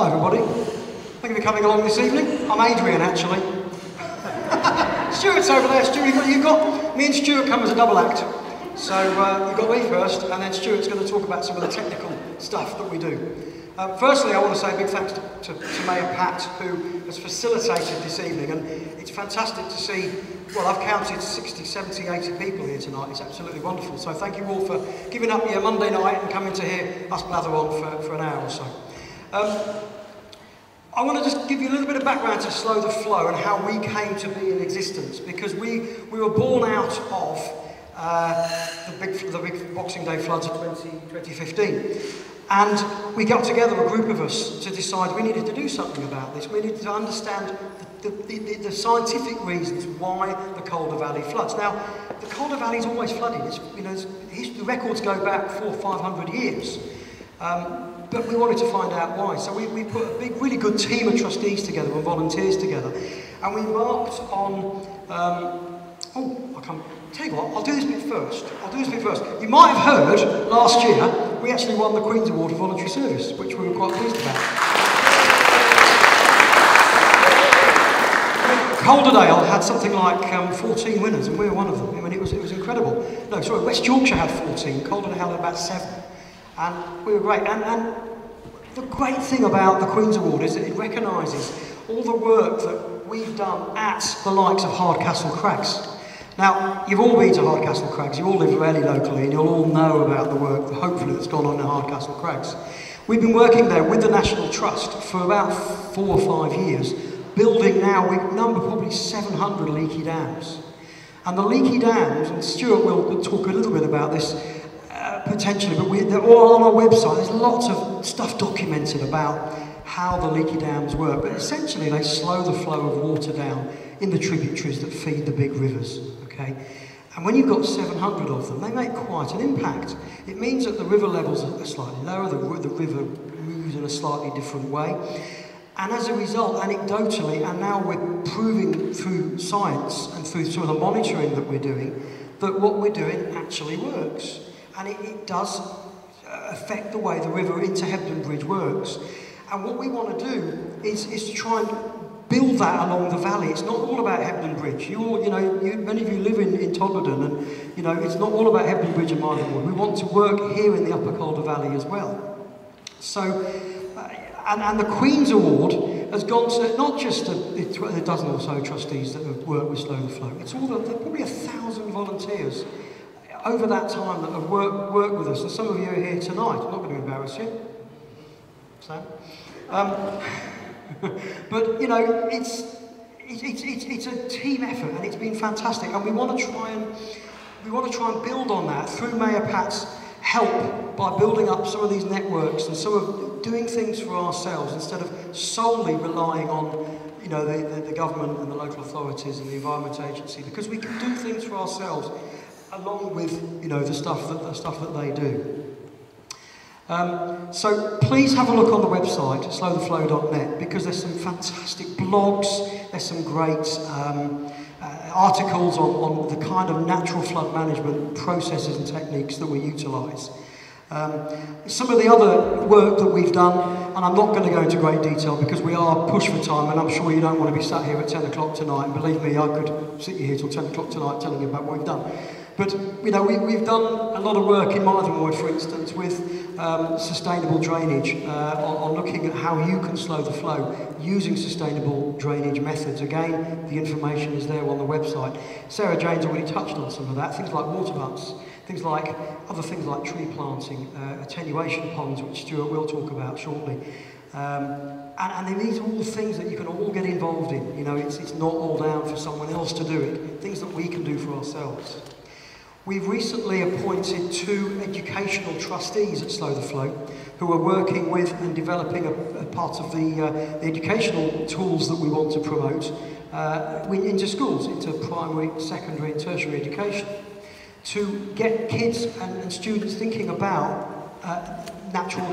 Hi everybody. Thank you for coming along this evening. I'm Adrian actually. Stuart's over there. Stuart, what you got? Me and Stuart come as a double act. So uh, you've got me first, and then Stuart's going to talk about some of the technical stuff that we do. Uh, firstly, I want to say a big thanks to, to, to Mayor Pat, who has facilitated this evening, and it's fantastic to see, well, I've counted 60, 70, 80 people here tonight. It's absolutely wonderful. So thank you all for giving up your Monday night and coming to hear us blather on for, for an hour or so. Um, I want to just give you a little bit of background to Slow the Flow and how we came to be in existence because we, we were born out of uh, the, big, the big Boxing Day floods of 20, 2015. And we got together, a group of us, to decide we needed to do something about this. We needed to understand the, the, the, the scientific reasons why the Calder Valley floods. Now, the Calder Valley is always flooded. It's, you know, the records go back four or five hundred years. Um, but we wanted to find out why. So we, we put a big, really good team of trustees together and volunteers together. And we embarked on, um, oh, I can't, tell you what, I'll do this bit first. I'll do this bit first. You might have heard last year, we actually won the Queen's Award for Voluntary Service, which we were quite pleased about. Calderdale had something like um, 14 winners, and we were one of them. I mean, it was, it was incredible. No, sorry, West Yorkshire had 14, Calderdale had about seven. And we were great. And, and the great thing about the Queen's Award is that it recognises all the work that we've done at the likes of Hardcastle Crags. Now, you've all been to Hardcastle Crags, you all live fairly locally, and you'll all know about the work, hopefully, that's gone on in Hardcastle Crags. We've been working there with the National Trust for about four or five years, building now, we number probably 700 leaky dams. And the leaky dams, and Stuart will talk a little bit about this, potentially, but we, they're all on our website. There's lots of stuff documented about how the leaky dams work, but essentially they slow the flow of water down in the tributaries that feed the big rivers, okay? And when you've got 700 of them, they make quite an impact. It means that the river levels are slightly lower, the, the river moves in a slightly different way. And as a result, anecdotally, and now we're proving through science and through some of the monitoring that we're doing, that what we're doing actually works and it, it does uh, affect the way the river into Hebden Bridge works. And what we want to do is, is to try and build that along the valley. It's not all about Hebden Bridge. You all, you know, you, many of you live in, in Todmorden and, you know, it's not all about Hebden Bridge and Mytholmroyd. We want to work here in the Upper Calder Valley as well. So, uh, and, and the Queen's Award has gone to not just a, a dozen or so trustees that have worked with Slow the Flow, it's all the, probably a thousand volunteers over that time that have worked, worked with us, and some of you are here tonight, I'm not going to embarrass you. Sam? Um, but, you know, it's, it's, it's, it's a team effort and it's been fantastic and we want to try and we want to try and build on that through Mayor Pat's help by building up some of these networks and some of doing things for ourselves instead of solely relying on you know, the, the, the government and the local authorities and the Environment Agency because we can do things for ourselves along with you know the stuff that the stuff that they do. Um, so please have a look on the website slowtheflow.net because there's some fantastic blogs, there's some great um, uh, articles on, on the kind of natural flood management processes and techniques that we utilise. Um, some of the other work that we've done, and I'm not going to go into great detail because we are pushed for time, and I'm sure you don't want to be sat here at 10 o'clock tonight. And believe me, I could sit you here till 10 o'clock tonight telling you about what we've done. But you know, we, we've done a lot of work in Mytholmroyd, for instance, with um, sustainable drainage, uh, on, on looking at how you can slow the flow using sustainable drainage methods. Again, the information is there on the website. Sarah Jane's already touched on some of that, things like water butts, things like other things like tree planting, uh, attenuation ponds, which Stuart will talk about shortly. Um, and, and these are all things that you can all get involved in. You know, it's, it's not all down for someone else to do it. Things that we can do for ourselves. We've recently appointed two educational trustees at Slow the Flow who are working with and developing a, a part of the, uh, the, educational tools that we want to promote uh, into schools, into primary, secondary and tertiary education to get kids and, and students thinking about uh, natural,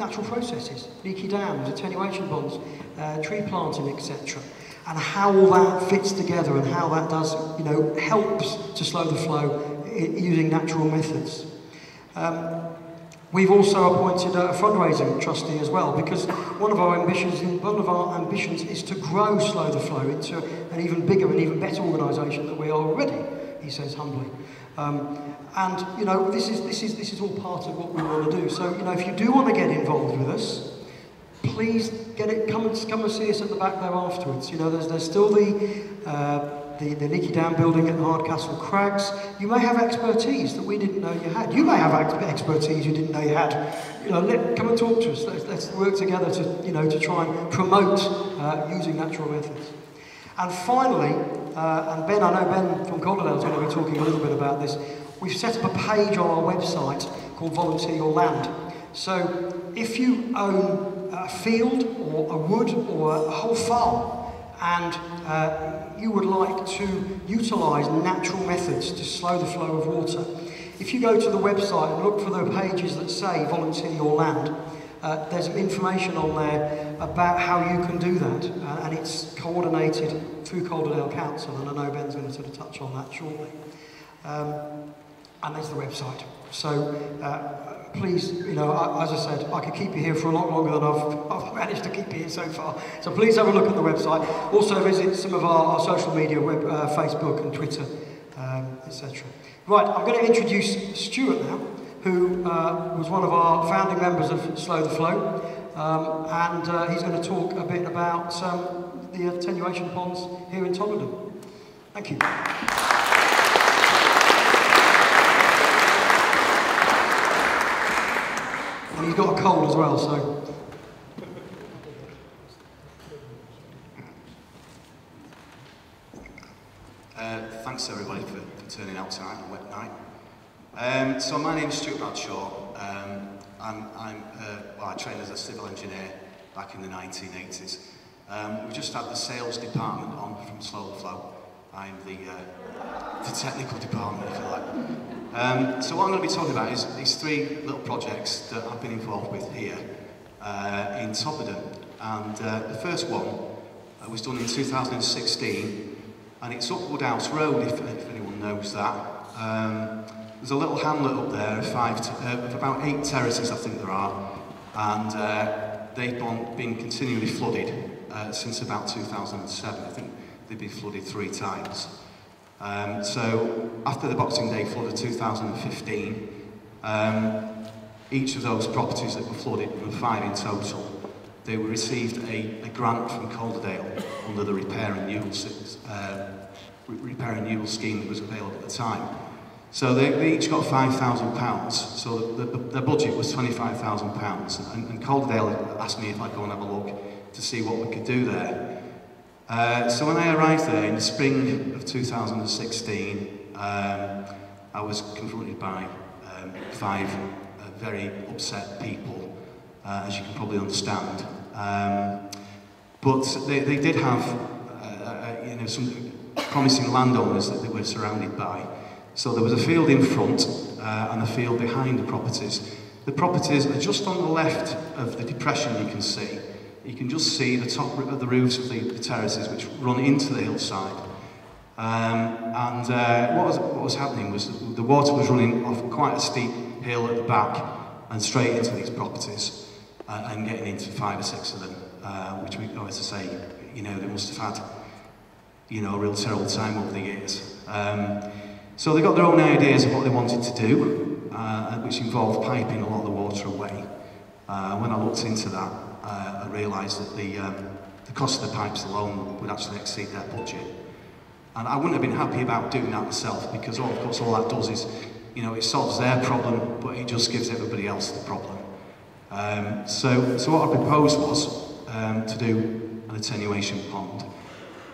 natural processes, leaky dams, attenuation ponds, uh, tree planting, etc and how all that fits together and how that does, you know, helps to slow the flow using natural methods. Um, We've also appointed a fundraising trustee as well because one of our ambitions, one of our ambitions is to grow Slow the Flow into an even bigger and even better organisation than we are already, he says humbly. Um, and you know, this is this is this is all part of what we want to do. So you know, if you do want to get involved with us, please get it. Come and come and see us at the back there afterwards. You know, there's there's still the. Uh, the, the Leaky Dam building at Hardcastle Crags. You may have expertise that we didn't know you had. You may have expertise you didn't know you had. You know, let, come and talk to us. Let's, let's work together to, you know, to try and promote uh, using natural methods. And finally, uh, and Ben, I know Ben from Calderdale is going to be talking a little bit about this, we've set up a page on our website called Volunteer Your Land. So if you own a field or a wood or a whole farm and uh, you would like to utilise natural methods to slow the flow of water, if you go to the website and look for the pages that say volunteer your land, uh, there's information on there about how you can do that, uh, and it's coordinated through Calderdale Council, and I know Ben's going to sort of touch on that shortly. Um, and there's the website. So uh, please, you know, as I said, I could keep you here for a lot longer than I've, I've managed to keep you here so far. So please have a look at the website. Also visit some of our, our social media, web, uh, Facebook and Twitter, um, etc. Right, I'm going to introduce Stuart now, who uh, was one of our founding members of Slow the Flow, um, and uh, he's going to talk a bit about um, the attenuation ponds here in Todmorden. Thank you. And he's got a cold as well, so... Uh, thanks everybody for, for turning out tonight on a wet night. Um, so my name is Stuart Bradshaw. Um, I'm, I'm uh, well, I trained as a civil engineer back in the 1980s. Um, we just had the sales department on from Slow Flow. I'm the, uh, the technical department, if you like. Um, so what I'm going to be talking about is these three little projects that I've been involved with here uh, in Topperden. And uh, the first one uh, was done in 2016, and it's up Woodhouse Road, if, if anyone knows that. Um, there's a little hamlet up there of, five uh, of about eight terraces, I think there are, and uh, they've been continually flooded uh, since about 2007, I think. They've been flooded three times. Um, so after the Boxing Day flood of 2015, um, each of those properties that were flooded, there were five in total, they were received a, a grant from Calderdale under the repair and renewal, uh, repair and renewal scheme that was available at the time. So they, they each got £5,000, so the, the, their budget was £25,000, and, and Calderdale asked me if I'd go and have a look to see what we could do there. Uh, so when I arrived there in the spring of 2016, um, I was confronted by um, five uh, very upset people, uh, as you can probably understand. Um, but they, they did have uh, uh, uh, you know, some promising landowners that they were surrounded by. So there was a field in front uh, and a field behind the properties. The properties are just on the left of the depression you can see. You can just see the top of the roofs of the, the terraces which run into the hillside. Um, and uh, what, was, what was happening was the water was running off quite a steep hill at the back and straight into these properties uh, and getting into five or six of them, uh, which we, I say, you know, they must have had, you know, a real terrible time over the years. Um, so they got their own ideas of what they wanted to do, uh, which involved piping a lot of the water away. Uh, when I looked into that, I realised that the, um, the cost of the pipes alone would actually exceed their budget. And I wouldn't have been happy about doing that myself because, all, of course, all that does is, you know, it solves their problem, but it just gives everybody else the problem. Um, so, so what I proposed was um, to do an attenuation pond.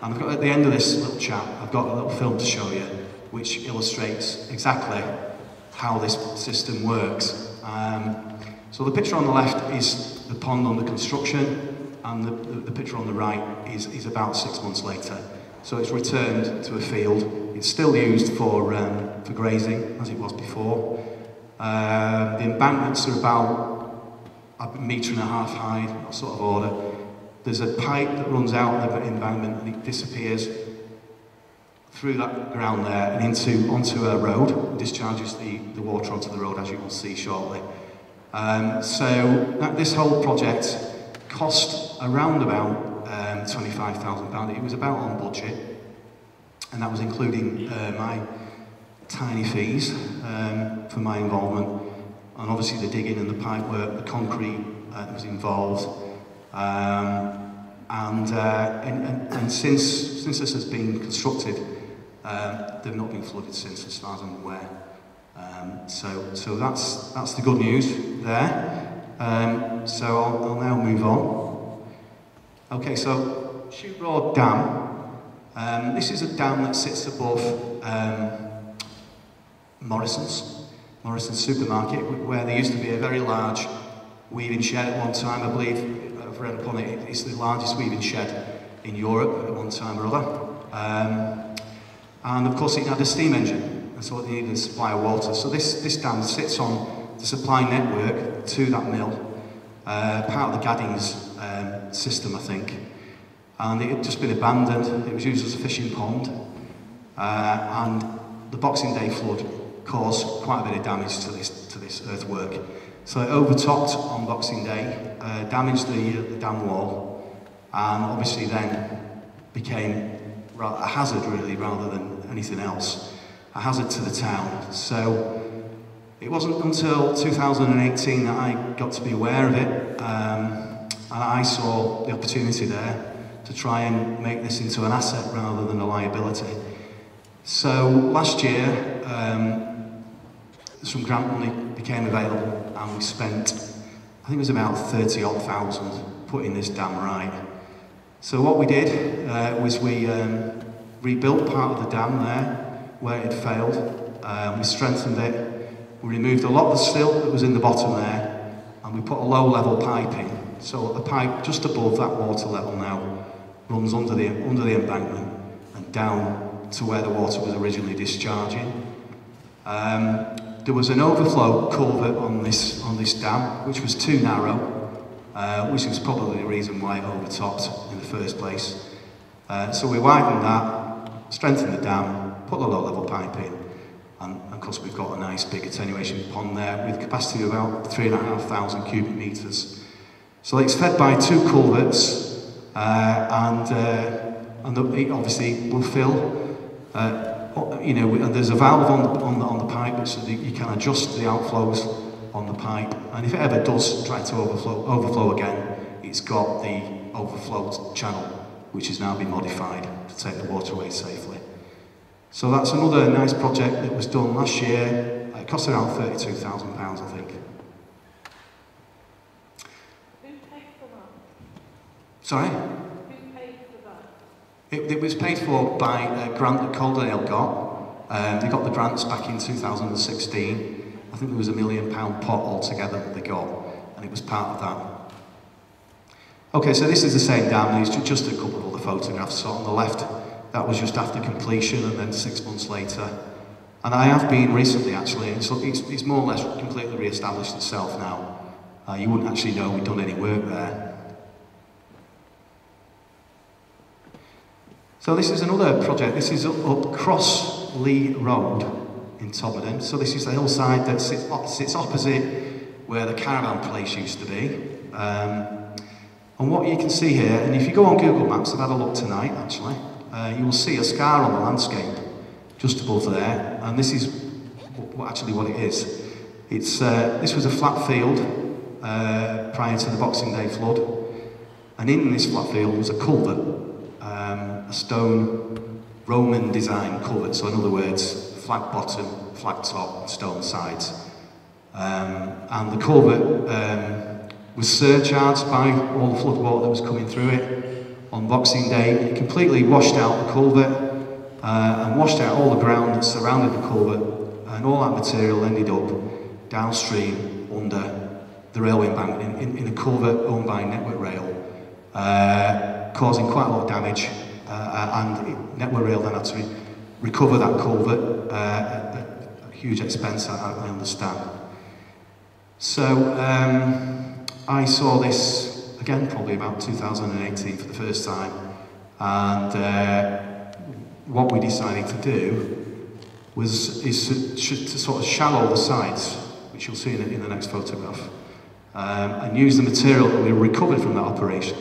And I've got, at the end of this little chat, I've got a little film to show you which illustrates exactly how this system works. Um, so the picture on the left is the pond under construction, and the, the, the picture on the right is, is about six months later. So it's returned to a field. It's still used for, um, for grazing, as it was before. Uh, the embankments are about a metre and a half high, that sort of order. There's a pipe that runs out of the embankment and it disappears through that ground there and into onto a road, discharges the, the water onto the road as you will see shortly. Um, so that, this whole project cost around about um, £25,000. It was about on budget, and that was including uh, my tiny fees um, for my involvement, and obviously the digging and the pipe work, the concrete uh, was involved. Um, and, uh, and, and, and since, since this has been constructed, uh, they've not been flooded since, as far as I'm aware. Um, so, so that's, that's the good news there. Um, so I'll, I'll now move on. Okay, so Shoot Road Dam. Um, this is a dam that sits above um, Morrison's, Morrison's supermarket, where there used to be a very large weaving shed at one time. I believe I've read upon it. It's the largest weaving shed in Europe at one time or other. Um, and of course, it had a steam engine, and so they needed a supply of water. So this, this dam sits on the supply network to that mill, uh, part of the Gaddings um, system, I think. And it had just been abandoned. It was used as a fishing pond. Uh, and the Boxing Day flood caused quite a bit of damage to this, to this earthwork. So it overtopped on Boxing Day, uh, damaged the, uh, the dam wall, and obviously then became a hazard really rather than anything else, a hazard to the town. So it wasn't until 2018 that I got to be aware of it, um, and I saw the opportunity there to try and make this into an asset rather than a liability. So last year, um, some grant money became available and we spent, I think it was about 30 odd thousand putting this dam right. So what we did uh, was we um, rebuilt part of the dam there where it failed. Um, we strengthened it. We removed a lot of the silt that was in the bottom there and we put a low level pipe in. So a pipe just above that water level now runs under the, under the embankment and down to where the water was originally discharging. Um, there was an overflow culvert on this, on this dam, which was too narrow, uh, which was probably the reason why it overtopped in the first place. Uh, so we widened that, strengthened the dam, put the low-level pipe in, and of course we've got a nice big attenuation pond there with capacity of about 3,500 cubic metres. So it's fed by two culverts, uh, and, uh, and the, it obviously will fill uh, you know, and there's a valve on the, on the, on the pipe so that you can adjust the outflows on the pipe. And if it ever does try to overflow, overflow again, it's got the overflow channel, which has now been modified to take the water away safely. So that's another nice project that was done last year. It cost around £32,000, I think. Who paid for that? Sorry? Who paid for that? It, it was paid for by a grant that Calderdale got. Um, they got the grants back in 2016. I think there was a million pound pot altogether that they got, and it was part of that. Okay, so this is the same dam. There's just a couple of other photographs. So on the left, that was just after completion, and then six months later. And I have been recently, actually. It's, it's, it's more or less completely re-established itself now. Uh, you wouldn't actually know we'd done any work there. So this is another project. This is up, up Cross Lee Road in Todmorden. So this is the hillside that sits, sits opposite where the caravan place used to be. Um, and what you can see here, and if you go on Google Maps, I've had a look tonight actually, uh, you will see a scar on the landscape just above there. And this is actually what it is. It's, uh, this was a flat field uh, prior to the Boxing Day flood. And in this flat field was a culvert um, a stone Roman design culvert, so in other words, flat bottom, flat top, stone sides. Um, and the culvert um, was surcharged by all the flood water that was coming through it on Boxing Day. It completely washed out the culvert uh, and washed out all the ground that surrounded the culvert, and all that material ended up downstream under the railway embankment in, in, in a culvert owned by Network Rail. Uh, causing quite a lot of damage uh, and Network Rail then had to re recover that culvert uh, at a huge expense, I, I understand. So um, I saw this again probably about 2018 for the first time and uh, what we decided to do was is to, to, sort of shallow the sides, which you'll see in, in the next photograph. um, and use the material that we recovered from that operation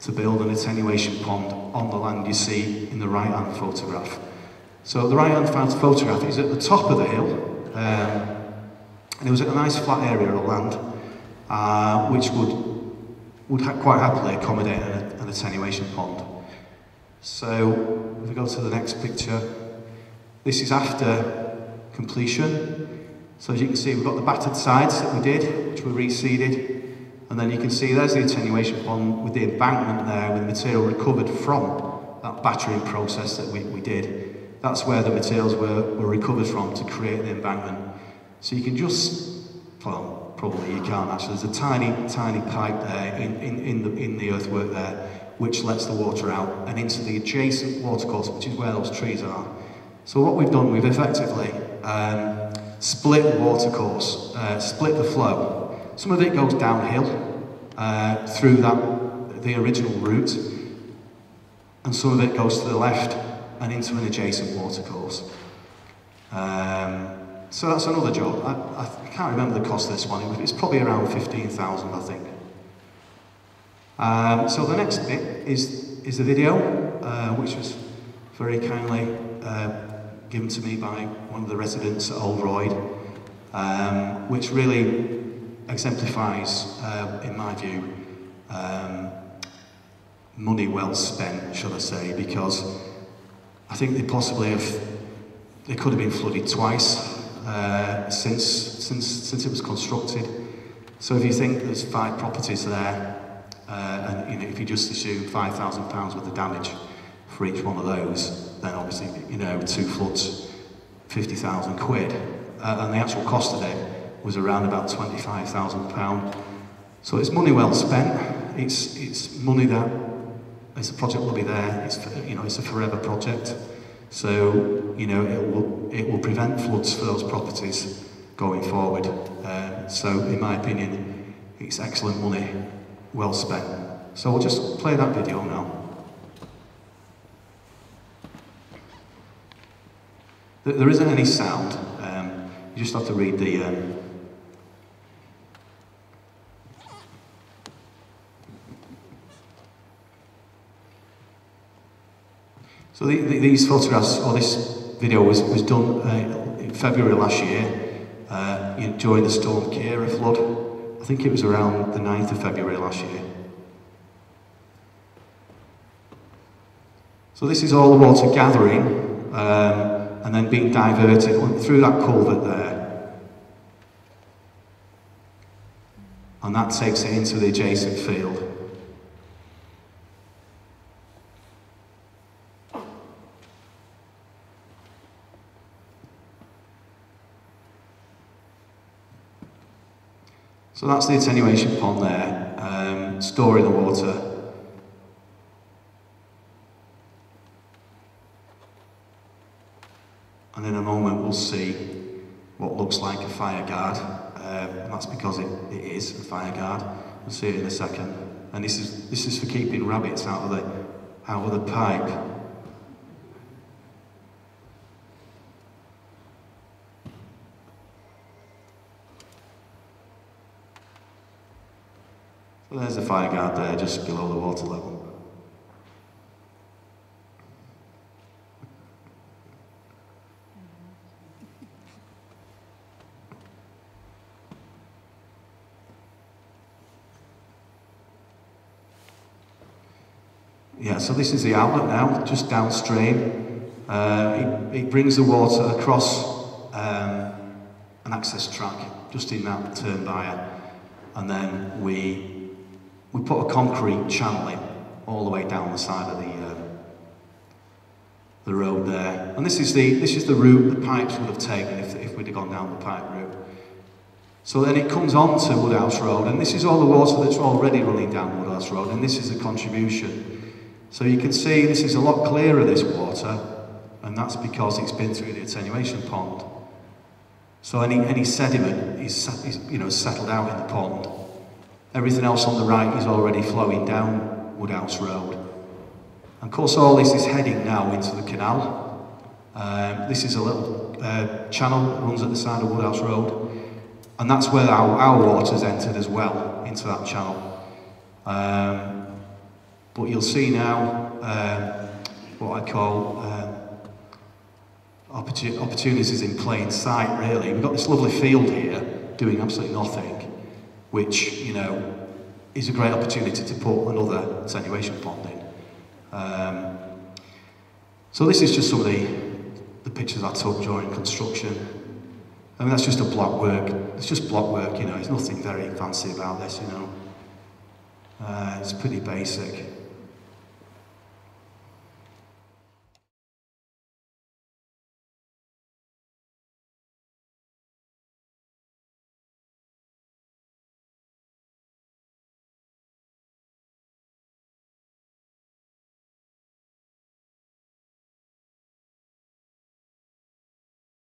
to build an attenuation pond on the land you see in the right-hand photograph. So the right-hand photograph is at the top of the hill, um, and it was a nice flat area of land, uh, which would would ha quite happily accommodate an, an attenuation pond. So if we go to the next picture, this is after completion. So as you can see, we've got the battered sides that we did, which were reseeded. And then you can see there's the attenuation pond with the embankment there, with the material recovered from that battering process that we, we did. That's where the materials were, were recovered from to create the embankment. So you can just, well, probably you can't actually, there's a tiny, tiny pipe there in, in, in, the, in the earthwork there, which lets the water out and into the adjacent watercourse, which is where those trees are. So what we've done, we've effectively um, split the watercourse, uh, split the flow. Some of it goes downhill uh, through that, the original route, and some of it goes to the left and into an adjacent watercourse. Um, so that's another job. I, I, can't remember the cost of this one. It's probably around 15,000, I think. Um, so the next bit is, is the video, uh, which was very kindly uh, given to me by one of the residents at Old Royd, um, which really exemplifies, uh, in my view, um, money well spent, should I say, because I think they possibly have, they could have been flooded twice uh, since, since, since it was constructed. So if you think there's five properties there, uh, and you know, if you just assume £5,000 worth of damage for each one of those, then obviously, you know, two floods, 50,000 quid. Uh, and the actual cost of it was around about £25,000. So it's money well spent. It's, it's money that, it's a project will be there. It's, you know, it's a forever project. So, you know, it will, it will prevent floods for those properties going forward. Uh, so, in my opinion, it's excellent money well spent. So we'll just play that video now. There isn't any sound, um, you just have to read the... Um, so the, the, these photographs, or this video was, was done uh, in February last year uh, during the Storm Ciara flood. I think it was around the 9th of February last year. So this is all the water gathering um, and then being diverted through that culvert there. And that takes it into the adjacent field. So that's the attenuation pond there, um, storing the water. And in a moment we'll see what looks like a fire guard, um, that's because it, it is a fire guard. We'll see it in a second. And this is, this is for keeping rabbits out of the, out of the pipe. There's a fire guard there just below the water level. Yeah, so this is the outlet now, just downstream. Uh, it, it, brings the water across um, an access track just in that turn buyer, and then we we put a concrete channel in all the way down the side of the um, the road there. And this is the this is the route the pipes would have taken if, if we'd have gone down the pipe route. So then it comes on to Woodhouse Road, and this is all the water that's already running down Woodhouse Road, and this is the contribution. So you can see this is a lot clearer, this water, and that's because it's been through the attenuation pond. So any, any sediment is, is you know, settled out in the pond. Everything else on the right is already flowing down Woodhouse Road. And of course, all this is heading now into the canal. Um, this is a little uh, channel that runs at the side of Woodhouse Road. and that's where our, our water's entered as well into that channel. Um, but you'll see now um, what I call opportun- opportunities in plain sight. Really, we've got this lovely field here doing absolutely nothing, which you know is a great opportunity to put another attenuation pond in. Um, so this is just some of the, the pictures I took during construction. I mean, that's just a block work. It's just block work, you know. There's nothing very fancy about this, you know. Uh, it's pretty basic.